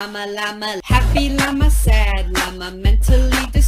Llama, llama, happy llama, sad llama, mentally disturbed